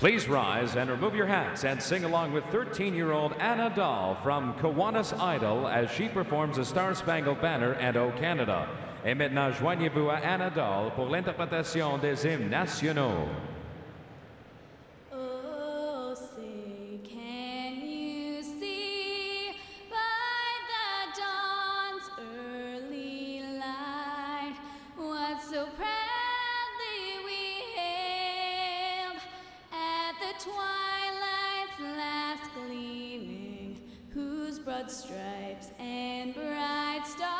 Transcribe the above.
Please rise and remove your hats and sing along with 13 year old Anna Dhal from Kiwanis Idol as she performs the Star Spangled Banner and O Canada. Et maintenant, joignez-vous à Anna Dhal pour l'interprétation des hymnes nationaux. twilight's last gleaming, whose broad stripes and bright stars.